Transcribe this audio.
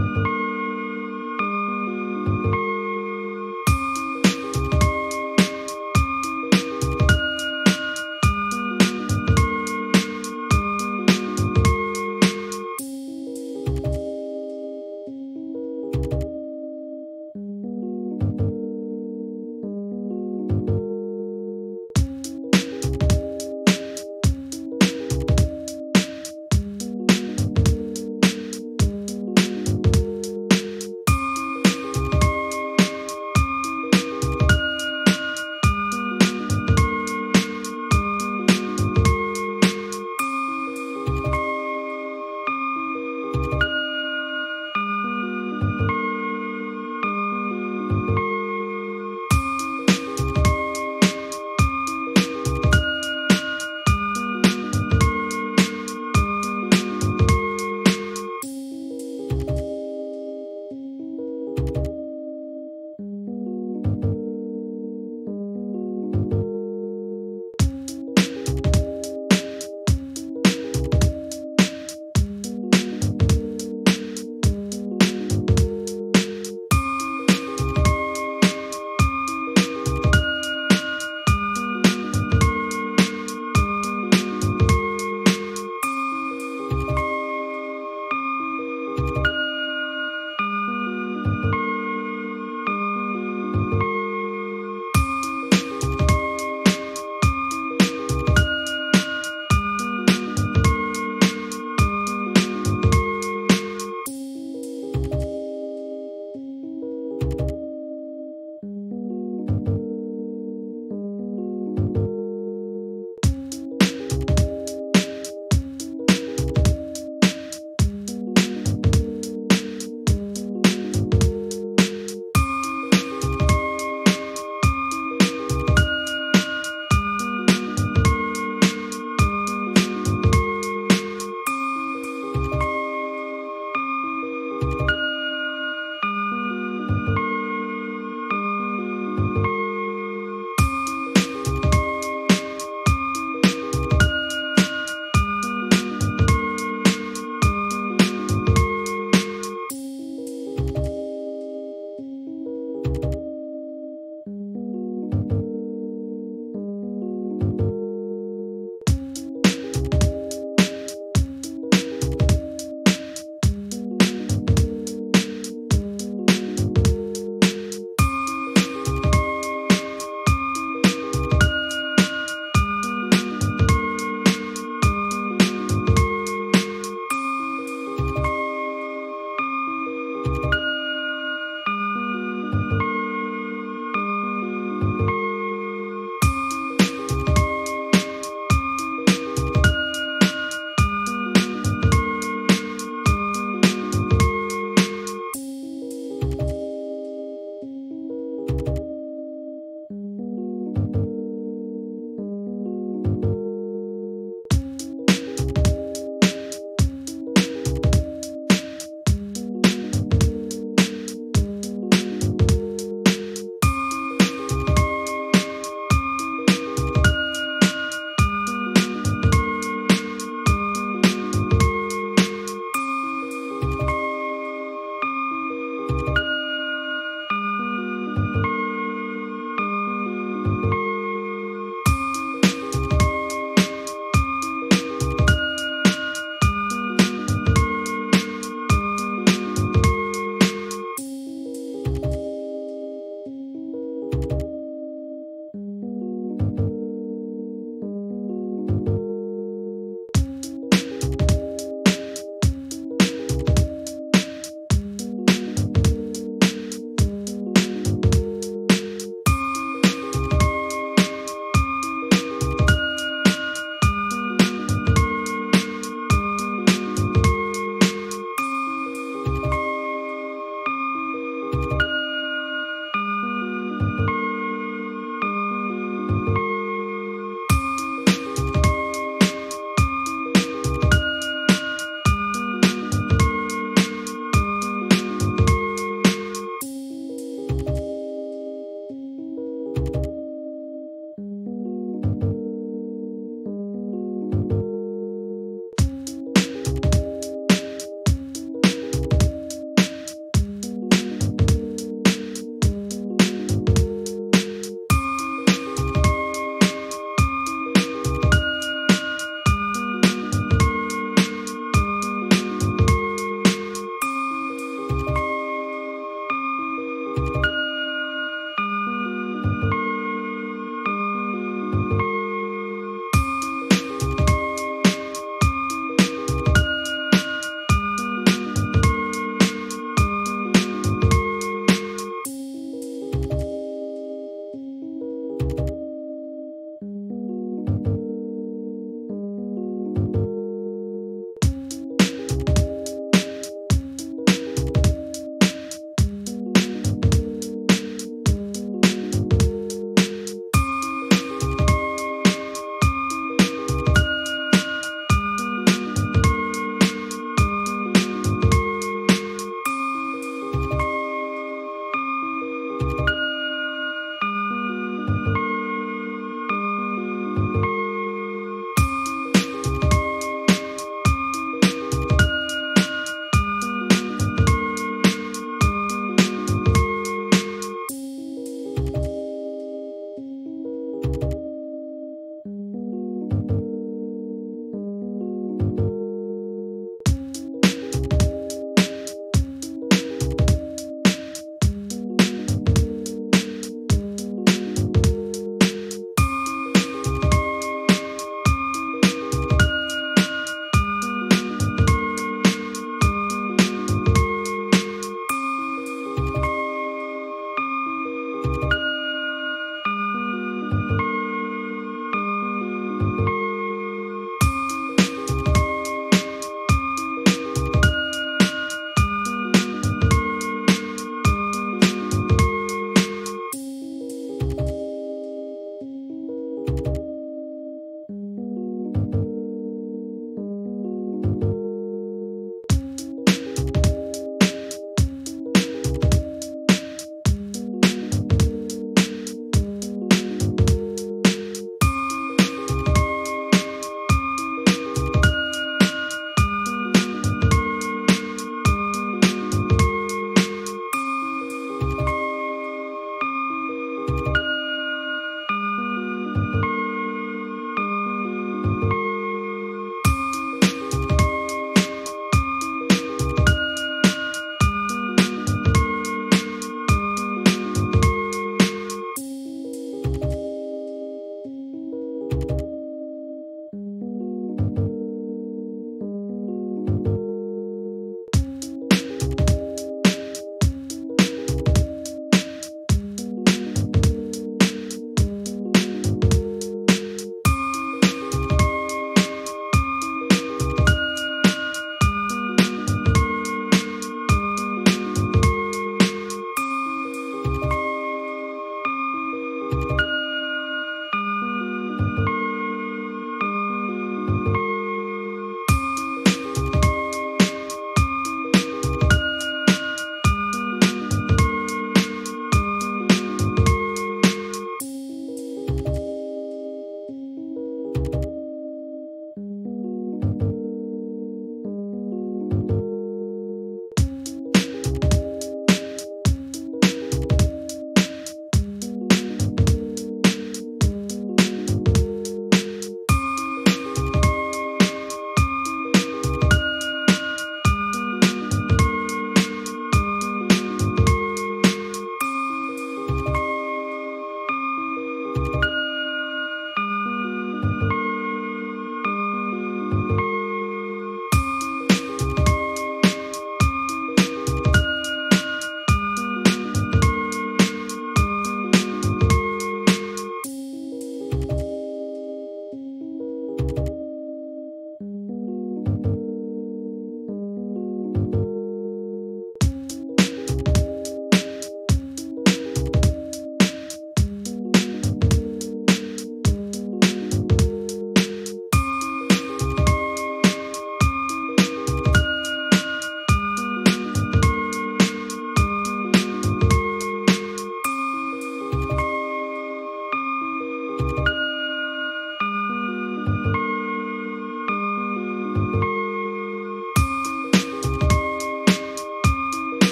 Música